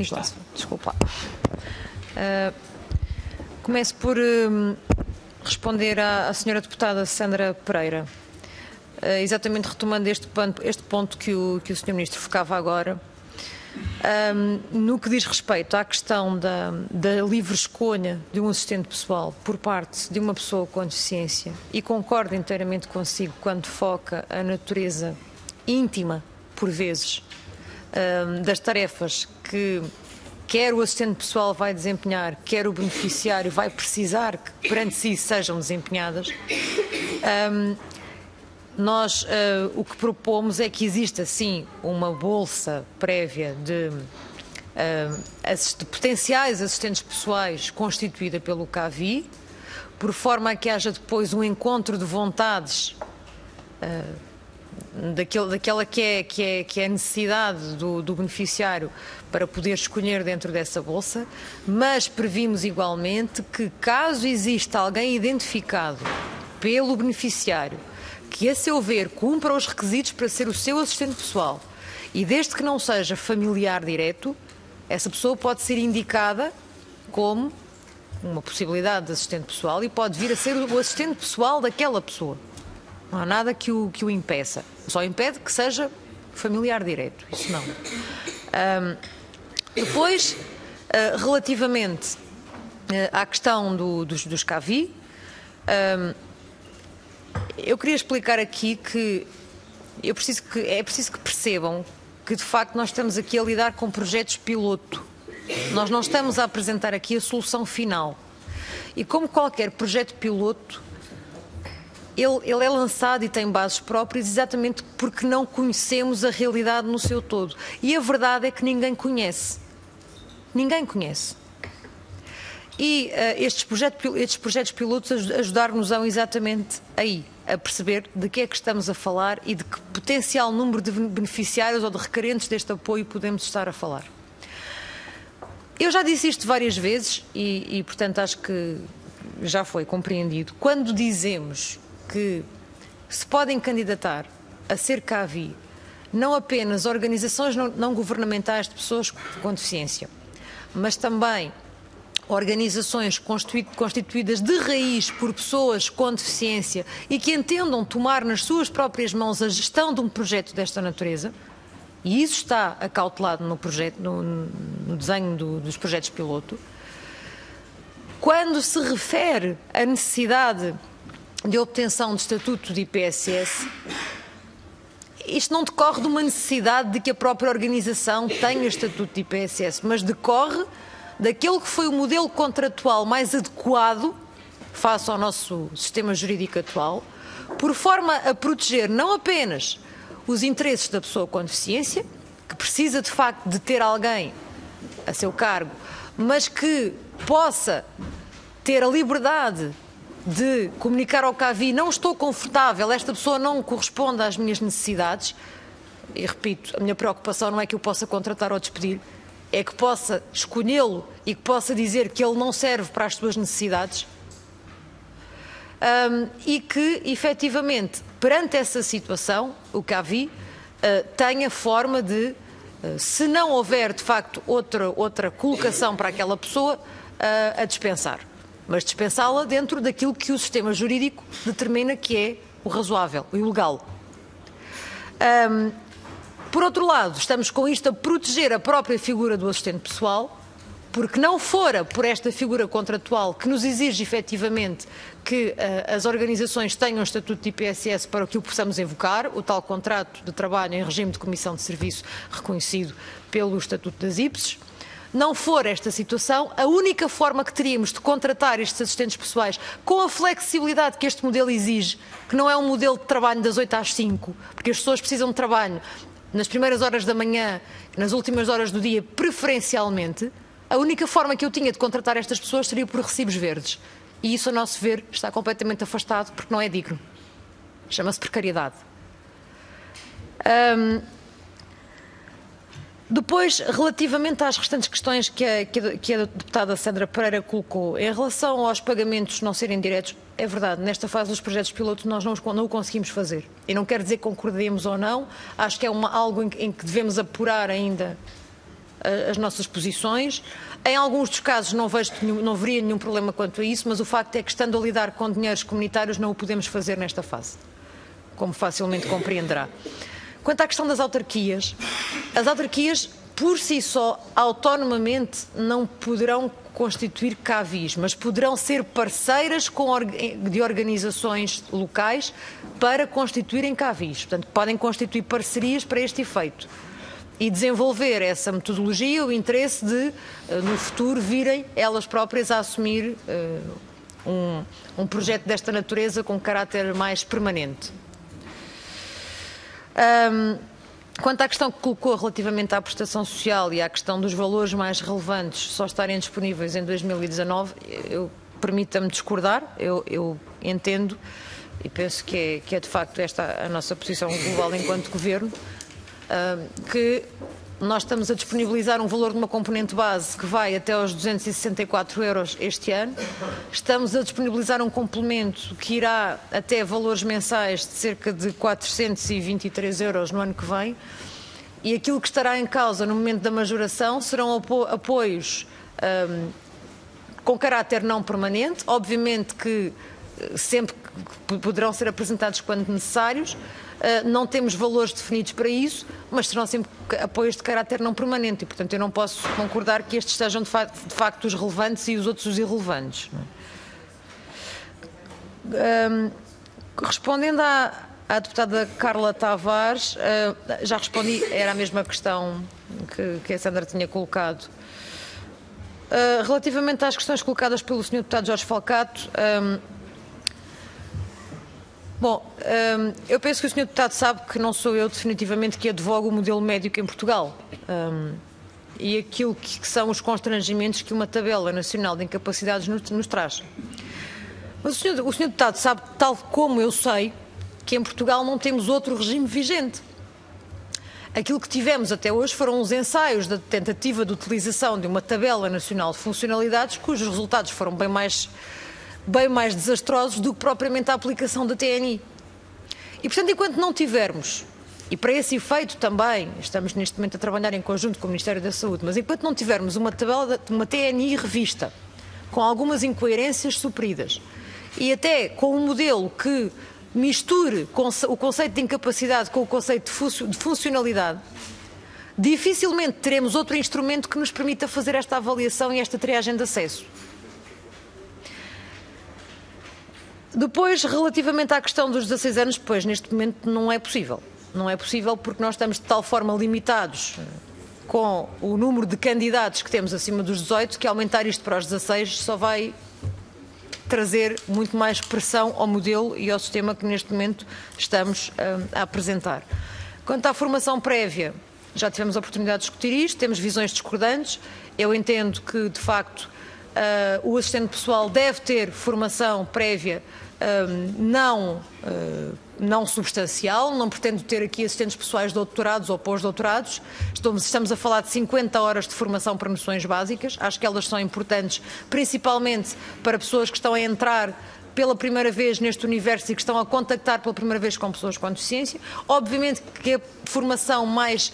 Isto, desculpa. Uh, começo por uh, responder à, à senhora deputada Sandra Pereira. Uh, exatamente retomando este ponto, este ponto que, o, que o senhor ministro focava agora. Um, no que diz respeito à questão da, da, livre escolha de um assistente pessoal por parte de uma pessoa com deficiência, e concordo inteiramente consigo quando foca a natureza íntima, por vezes, um, das tarefas que quer o assistente pessoal vai desempenhar, quer o beneficiário vai precisar que perante si sejam desempenhadas. Um, nós uh, o que propomos é que exista sim uma bolsa prévia de, uh, assist potenciais assistentes pessoais constituída pelo CAVI, por forma a que haja depois um encontro de vontades uh, daquela que é, que, é, que é a necessidade do, do beneficiário para poder escolher dentro dessa bolsa, mas previmos igualmente que caso exista alguém identificado pelo beneficiário que, a seu ver, cumpra os requisitos para ser o seu assistente pessoal e desde que não seja familiar direto, essa pessoa pode ser indicada como uma possibilidade de assistente pessoal e pode vir a ser o assistente pessoal daquela pessoa. Não há nada que o, que o impeça. Só impede que seja familiar direto. Isso não. Um, depois, uh, relativamente uh, à questão do, dos, dos CAVI, um, eu queria explicar aqui que eu preciso que é preciso que percebam que de facto nós estamos aqui a lidar com projetos piloto. Nós não estamos a apresentar aqui a solução final. E como qualquer projeto piloto, ele, ele, é lançado e tem bases próprias exatamente porque não conhecemos a realidade no seu todo. E a verdade é que ninguém conhece. Ninguém conhece. E uh, estes, projetos, estes projetos pilotos ajudar-nos-ão exatamente aí, a perceber de que é que estamos a falar e de que potencial número de beneficiários ou de requerentes deste apoio podemos estar a falar. Eu já disse isto várias vezes e, e portanto, acho que já foi compreendido. Quando dizemos que se podem candidatar a ser CAVI não apenas organizações não, governamentais de pessoas com deficiência, mas também organizações constituídas de raiz por pessoas com deficiência e que entendam tomar nas suas próprias mãos a gestão de um projeto desta natureza, e isso está acautelado no, projeto, no, no desenho do, dos projetos piloto, quando se refere à necessidade de obtenção de estatuto de IPSS, isto não decorre de uma necessidade de que a própria organização tenha estatuto de IPSS, mas decorre daquele que foi o modelo contratual mais adequado face ao nosso sistema jurídico atual, por forma a proteger não apenas os interesses da pessoa com deficiência, que precisa de facto de ter alguém a seu cargo, mas que possa ter a liberdade de comunicar ao CAVI não estou confortável, esta pessoa não corresponde às minhas necessidades, e repito, a minha preocupação não é que eu possa contratar ou despedir, é que possa escolhê-lo e que possa dizer que ele não serve para as suas necessidades um, e que, efetivamente, perante essa situação, o CAVI uh, tenha forma de, uh, se não houver de facto outra, outra colocação para aquela pessoa, uh, a dispensar. Mas dispensá-la dentro daquilo que o sistema jurídico determina que é o razoável, o ilegal. Um, por outro lado, estamos com isto a proteger a própria figura do assistente pessoal, porque não fora por esta figura contratual que nos exige efetivamente que uh, as organizações tenham estatuto de IPSS para que o possamos invocar, o tal contrato de trabalho em regime de comissão de serviço reconhecido pelo Estatuto das IPSES, não for esta situação, a única forma que teríamos de contratar estes assistentes pessoais com a flexibilidade que este modelo exige, que não é um modelo de trabalho das 8 às 5, porque as pessoas precisam de trabalho nas primeiras horas da manhã, nas últimas horas do dia, preferencialmente, a única forma que eu tinha de contratar estas pessoas seria por recibos verdes. E isso, a nosso ver, está completamente afastado porque não é digno. Chama-se precariedade. Um, depois, relativamente às restantes questões que a, que a, deputada Sandra Pereira colocou, em relação aos pagamentos não serem diretos, é verdade, nesta fase dos projetos pilotos nós não, não o conseguimos fazer. E não quer dizer que concordemos ou não, acho que é uma, algo em, em, que devemos apurar ainda as nossas posições. Em alguns dos casos não, vejo, não nenhum problema quanto a isso, mas o facto é que, estando a lidar com dinheiros comunitários, não o podemos fazer nesta fase, como facilmente compreenderá. Quanto à questão das autarquias, as autarquias, por si só, autonomamente, não poderão constituir CAVIs, mas poderão ser parceiras de organizações locais para constituírem CAVIs. Portanto, podem constituir parcerias para este efeito e desenvolver essa metodologia, o interesse de, eh, no futuro, virem elas próprias a assumir uh, um, um, projeto desta natureza com caráter mais permanente. Um, quanto à questão que colocou relativamente à prestação social e à questão dos valores mais relevantes só estarem disponíveis em 2019, eu permita-me discordar, eu, eu, entendo e penso que é, que é de facto esta a nossa posição global enquanto governo que nós estamos a disponibilizar um valor de uma componente base que vai até aos 264 euros este ano. Estamos a disponibilizar um complemento que irá até valores mensais de cerca de 423 euros no ano que vem. E aquilo que estará em causa no momento da majoração serão apo apoios um, com caráter não permanente. Obviamente que eh, sempre poderão ser apresentados quando necessários não temos valores definidos para isso, mas serão sempre apoios de caráter não permanente e, portanto, eu não posso concordar que estes sejam de facto, de facto os relevantes e os outros os irrelevantes. Um, respondendo à, à, deputada Carla Tavares, uh, já respondi, era a mesma questão que, que a Sandra tinha colocado. Uh, relativamente às questões colocadas pelo Sr. Deputado Jorge Falcato, um, Bom, hum, eu penso que o Sr. Deputado sabe que não sou eu definitivamente que advogo o modelo médico em Portugal. Hum, e aquilo que, são os constrangimentos que uma tabela nacional de incapacidades nos, nos traz. Mas o Sr. o Sr. Deputado sabe, tal como eu sei, que em Portugal não temos outro regime vigente. Aquilo que tivemos até hoje foram os ensaios da tentativa de utilização de uma tabela nacional de funcionalidades, cujos resultados foram bem mais bem mais desastrosos do que propriamente a aplicação da TNI. E, portanto, enquanto não tivermos, e para esse efeito também, estamos neste momento a trabalhar em conjunto com o Ministério da Saúde, mas enquanto não tivermos uma tabela, uma TNI revista, com algumas incoerências supridas, e até com um modelo que misture o conceito de incapacidade com o conceito de funcionalidade, dificilmente teremos outro instrumento que nos permita fazer esta avaliação e esta triagem de acesso. Depois, relativamente à questão dos 16 anos, pois neste momento não é possível. Não é possível porque nós estamos de tal forma limitados com o número de candidatos que temos acima dos 18 que aumentar isto para os 16 só vai trazer muito mais pressão ao modelo e ao sistema que neste momento estamos uh, a apresentar. Quanto à formação prévia, já tivemos a oportunidade de discutir isto, temos visões discordantes. Eu entendo que, de facto, o assistente pessoal deve ter formação prévia um, não, uh, não substancial, não pretendo ter aqui assistentes pessoais doutorados ou pós-doutorados, estamos, estamos a falar de 50 horas de formação para noções básicas, acho que elas são importantes, principalmente para pessoas que estão a entrar pela primeira vez neste universo e que estão a contactar pela primeira vez com pessoas com deficiência. Obviamente que a formação mais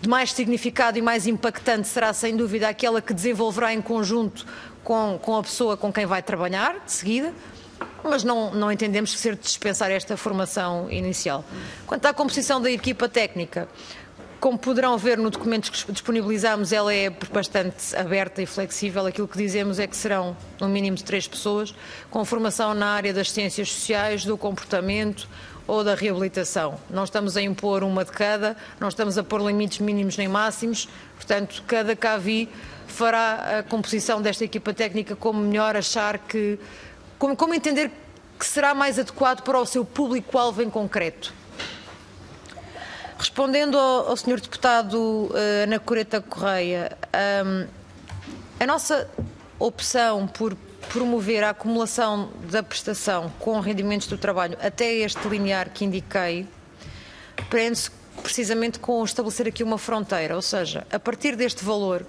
de mais significado e mais impactante será, sem dúvida, aquela que desenvolverá em conjunto com, com a pessoa com quem vai trabalhar, de seguida, mas não, não entendemos ser dispensar esta formação inicial. Quanto à composição da equipa técnica, como poderão ver no documento que disponibilizamos, ela é bastante aberta e flexível. Aquilo que dizemos é que serão no mínimo três pessoas, com formação na área das ciências sociais, do comportamento ou da reabilitação. Não estamos a impor uma de cada, não estamos a pôr limites mínimos nem máximos, portanto, cada CAVI fará a composição desta equipa técnica como melhor achar que como, como entender que será mais adequado para o seu público-alvo em concreto? Respondendo ao, ao Sr. Deputado uh, Ana Coreta Correia, um, a nossa opção por promover a acumulação da prestação com rendimentos do trabalho até este linear que indiquei prende-se precisamente com estabelecer aqui uma fronteira, ou seja, a partir deste valor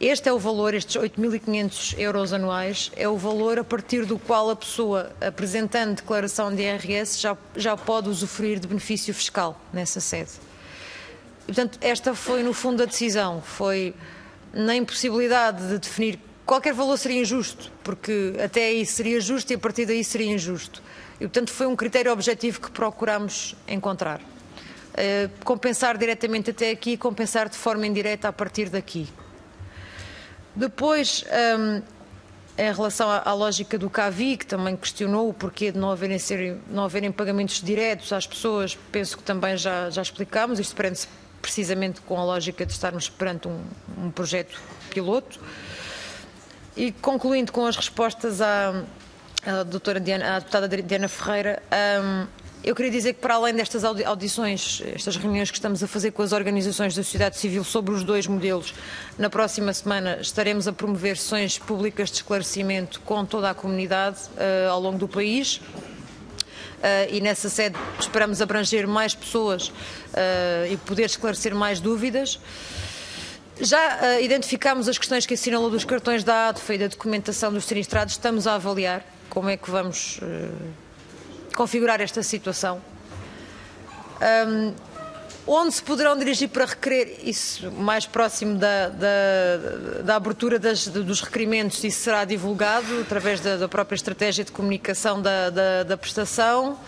este é o valor, estes 8.500 euros anuais, é o valor a partir do qual a pessoa, apresentando declaração de IRS, já, já pode usufruir de benefício fiscal nessa sede. portanto, esta foi no fundo a decisão, foi na impossibilidade de definir qualquer valor seria injusto, porque até aí seria justo e a partir daí seria injusto. E, portanto, foi um critério objetivo que procuramos encontrar. Uh, compensar diretamente até aqui e compensar de forma indireta a partir daqui. Depois, um, em relação à, à, lógica do CAVI, que também questionou o porquê de não haverem, ser, não haverem pagamentos diretos às pessoas, penso que também já, já explicámos, isto prende-se precisamente com a lógica de estarmos perante um, um projeto piloto. E concluindo com as respostas à, à, doutora Diana, à deputada Diana Ferreira, um, eu queria dizer que, para além destas audições, estas reuniões que estamos a fazer com as organizações da sociedade civil sobre os dois modelos, na próxima semana estaremos a promover sessões públicas de esclarecimento com toda a comunidade uh, ao longo do país. Uh, e nessa sede esperamos abranger mais pessoas uh, e poder esclarecer mais dúvidas. Já uh, identificámos as questões que assinalou dos cartões da ADFA e da documentação dos sinistrados. Estamos a avaliar como é que vamos configurar esta situação. Um, onde se poderão dirigir para requerer, isso mais próximo da, da, da abertura das, dos requerimentos, isso será divulgado através da, da própria estratégia de comunicação da, da, prestação.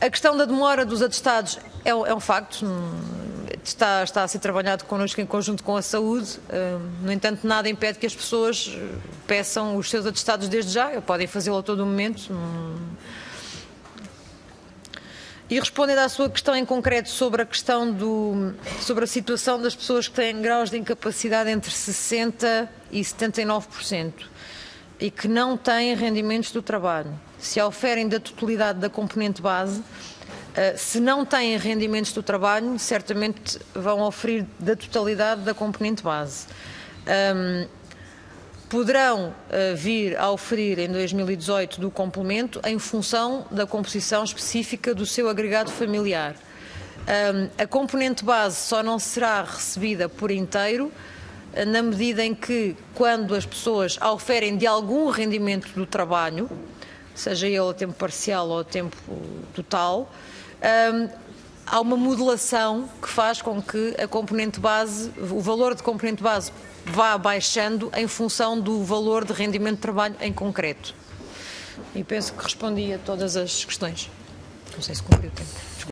A questão da demora dos atestados é, é um facto, está, está, a ser trabalhado connosco em conjunto com a saúde. No entanto, nada impede que as pessoas peçam os seus atestados desde já, podem fazê-lo a todo momento. E respondendo à sua questão em concreto sobre a questão do, sobre a situação das pessoas que têm graus de incapacidade entre 60% e 79% e que não têm rendimentos do trabalho, se oferem da totalidade da componente base, se não têm rendimentos do trabalho, certamente vão oferir da totalidade da componente base poderão uh, vir a oferir em 2018 do complemento em função da composição específica do seu agregado familiar. Um, a componente base só não será recebida por inteiro uh, na medida em que, quando as pessoas oferem de algum rendimento do trabalho, seja ele a tempo parcial ou a tempo total, um, há uma modulação que faz com que a componente base, o valor de componente base vá baixando em função do valor de rendimento de trabalho em concreto. E penso que respondi a todas as questões. Não sei se cumpri o tempo.